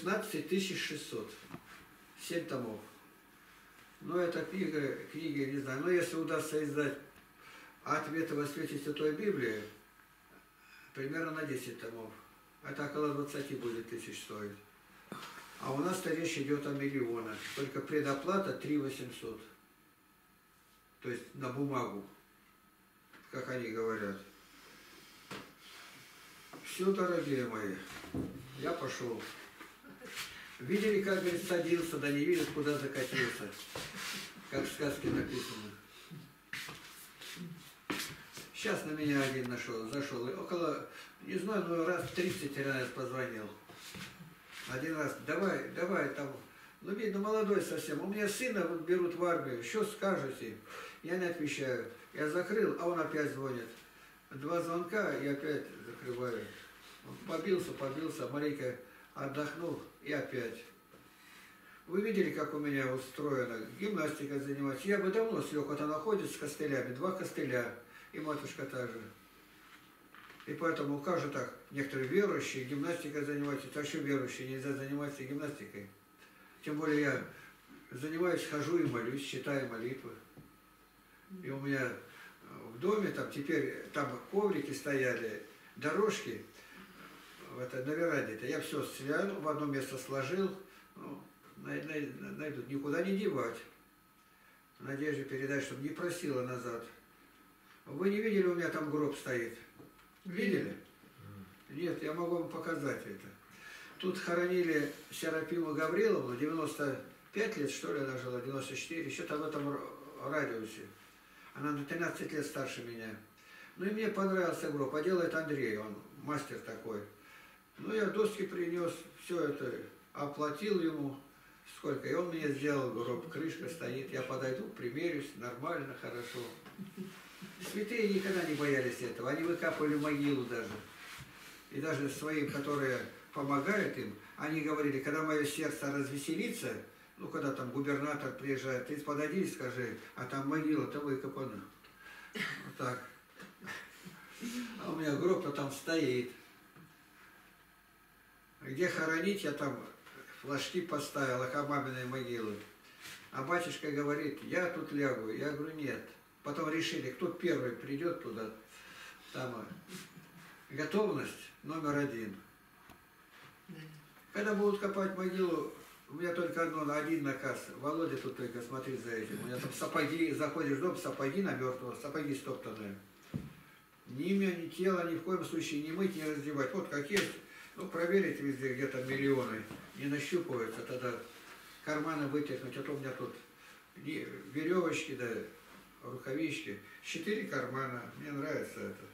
16 600. 7 томов. Но это книга, книги, не знаю. Но если удастся издать ответы во свете Святой Библии, примерно на 10 томов. Это около 20 будет тысяч стоить. А у нас-то речь идет о миллионах. Только предоплата 3 800. То есть на бумагу, как они говорят. Все, дорогие мои, я пошел. Видели, как, говорит, садился, да не видят, куда закатился. Как в сказке написано. Сейчас на меня один нашел, зашел. И около, не знаю, ну раз 30 раз позвонил. Один раз, давай, давай, там, ну, видно, молодой совсем. У меня сына вот берут в армию, что скажете? Я не отвечаю. Я закрыл, а он опять звонит. Два звонка и опять закрываю. Побился, побился, Марийка отдохнул и опять. Вы видели, как у меня устроена гимнастика заниматься? Я бы давно слег, вот она ходит с костылями, два костыля, и матушка та же. И поэтому как же так? Некоторые верующие гимнастикой занимаются, так что верующие нельзя заниматься гимнастикой. Тем более я занимаюсь, хожу и молюсь, читаю молитвы. И у меня в доме там теперь, там коврики стояли, дорожки, в это, на веранде-то. Я все снял, в одно место сложил, ну, найдут, никуда не девать. Надежде передать, чтобы не просила назад. Вы не видели, у меня там гроб стоит? Видели? Нет, я могу вам показать это. Тут хоронили Серафиму Гавриловну, 95 лет, что ли, она жила, 94, еще там в этом радиусе. Она на 13 лет старше меня. Ну и мне понравился гроб, а делает Андрей, он мастер такой. Ну я доски принес, все это оплатил ему, сколько, и он мне сделал гроб, крышка стоит, я подойду, примерюсь, нормально, хорошо. Святые никогда не боялись этого, они выкапывали могилу даже. И даже своим, которые помогают им, они говорили, когда мое сердце развеселится, ну, когда там губернатор приезжает, ты подойди и скажи, а там могила-то выкопана. Вот так. А у меня гроб-то там стоит. Где хоронить, я там флажки поставил, а маминой могилы. А батюшка говорит, я тут лягу. Я говорю, нет. Потом решили, кто первый придет туда. Там готовность номер один. Когда будут копать могилу, у меня только одно, один наказ. Володя тут только смотри за этим. У меня там сапоги, заходишь в дом, сапоги на мертвого, сапоги стоптанные. Ни имя, ни тело, ни в коем случае не мыть, не раздевать. Вот как есть. Ну, проверить везде где-то миллионы. Не нащупывается, тогда карманы вытернуть. А то у меня тут веревочки, да, рукавички. Четыре кармана. Мне нравится это.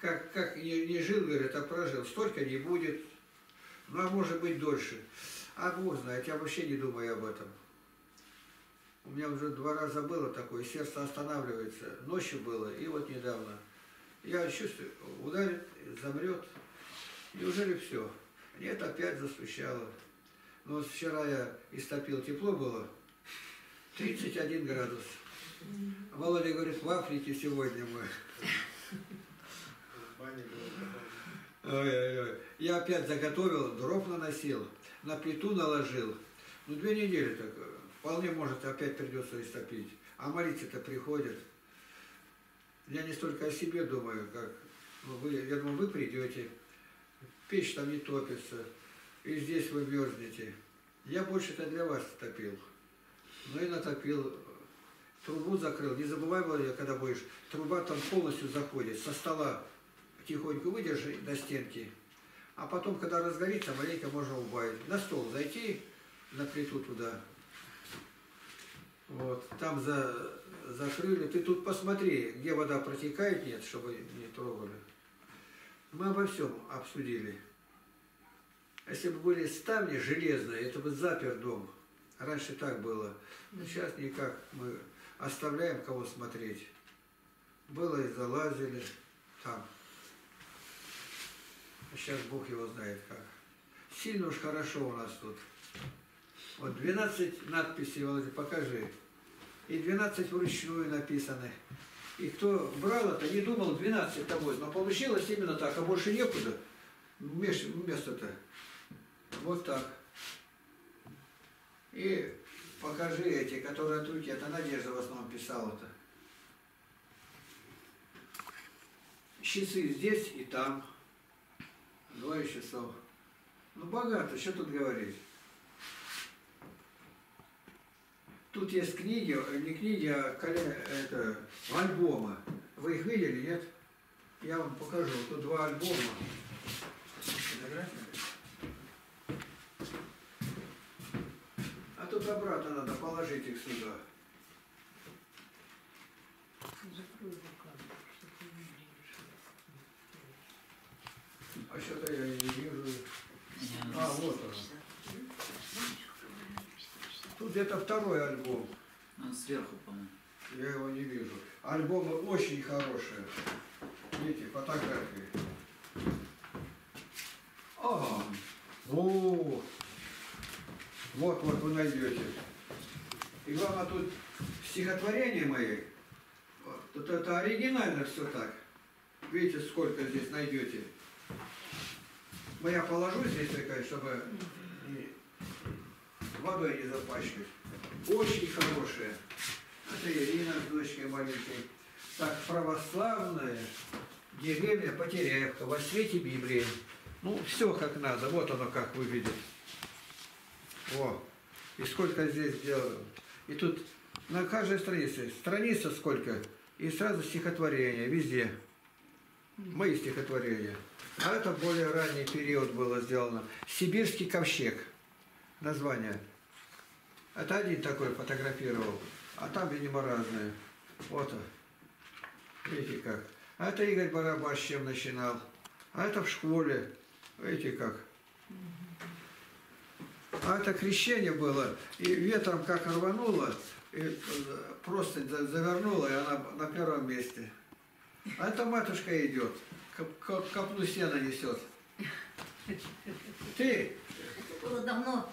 Как, как не, не жил, говорит, а прожил. Столько не будет. Ну, а может быть дольше. А Бог знает, я вообще не думаю об этом. У меня уже два раза было такое, сердце останавливается. Ночью было, и вот недавно. Я чувствую, ударит, замрет. Неужели все? Нет, опять застучало. Но вот вчера я истопил, тепло было. 31 градус. Володя говорит, в Африке сегодня мы. Я опять заготовил, дров наносил, на плиту наложил. Ну, две недели так, вполне может, опять придется истопить. А молиться-то приходят. Я не столько о себе думаю, как ну, вы, я думаю, вы придете, печь там не топится, и здесь вы мерзнете. Я больше это для вас топил. Ну и натопил, трубу закрыл. Не забывай, Владимир, когда будешь, труба там полностью заходит, со стола тихонько выдержи до стенки, а потом, когда разгорится, маленько можно убавить. На стол зайти, на плиту туда. Вот, там за, закрыли. Ты тут посмотри, где вода протекает, нет, чтобы не трогали. Мы обо всем обсудили. Если бы были ставни железные, это бы запер дом. Раньше так было. Но сейчас никак. Мы оставляем кого смотреть. Было и залазили там. А сейчас Бог его знает как. Сильно уж хорошо у нас тут. Вот 12 надписей, Володя, покажи. И 12 вручную написаны. И кто брал это, не думал 12 того, но получилось именно так, а больше некуда. Место-то. Вот так. И покажи эти, которые от руки. Это Надежда в основном писала-то. Часы здесь и там. Двое часов. Ну, богато, что тут говорить. Тут есть книги, не книги, а это, альбомы. Вы их видели, нет? Я вам покажу. Тут два альбома. А тут обратно надо положить их сюда. А что-то я не вижу. А, вот он. Тут где-то второй альбом. Он сверху, по-моему. Я его не вижу. Альбомы очень хорошие. Видите, фотографии. А, о, вот, вот вы найдете. И главное тут стихотворения мои. Вот, Тут это оригинально все так. Видите, сколько здесь найдете. Но я положу здесь такая, чтобы водой не запачкать. Очень хорошие. Это Ирина с дочкой маленькой. Так, православная деревня Потеряевка во свете Библии. Ну, все как надо. Вот оно как выглядит. О, и сколько здесь сделано. И тут на каждой странице, страница сколько, и сразу стихотворение, везде. Мои стихотворения. А это более ранний период было сделано. Сибирский ковчег. Название. Это один такой фотографировал. А там, видимо, разные. Вот. Видите как. А это Игорь Барабаш чем начинал. А это в школе. Видите как. А это крещение было. И ветром как рвануло. И э, просто за- завернуло, и она на первом месте. А это матушка идет. Коп- Копну сена несет. Ты Это было давно.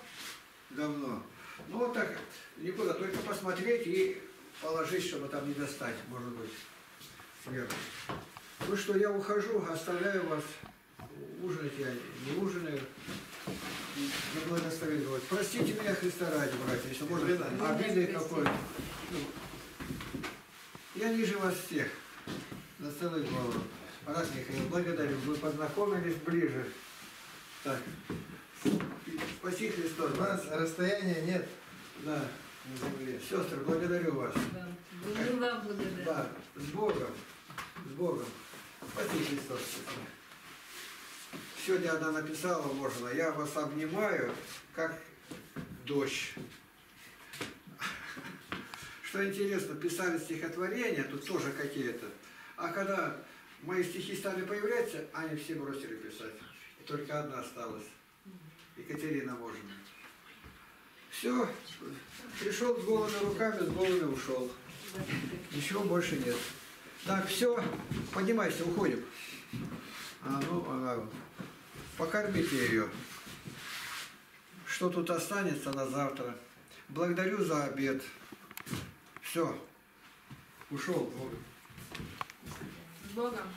давно. Ну вот так, никуда, только посмотреть и положить, чтобы там не достать, может быть, сверху. Ну что, я ухожу, оставляю вас. Ужинать я не ужинаю. Не благословить Господь. Простите меня, Христа ради, братья, если может обиды какой Ну, Я ниже вас всех. На целую голову. Раз, Михаил, благодарю. Мы познакомились ближе. Так. Спаси Христос. У нас расстояния нет Да, на земле. сестры, благодарю вас. Да. Мы вам благодарны. Да, с Богом, с Богом. Спаси Христос. Сегодня она написала, можно, я вас обнимаю, как дождь. Что интересно, писали стихотворения, тут тоже какие-то. А когда мои стихи стали появляться, они все бросили писать. И только одна осталась. Екатерина можно. Все, пришел с голыми руками, с голыми ушел. Ничего больше нет. Так, все, поднимайся, уходим. А, ну, ага. Покормите ее. Что тут останется на завтра? Благодарю за обед. Все. Ушел. С Богом.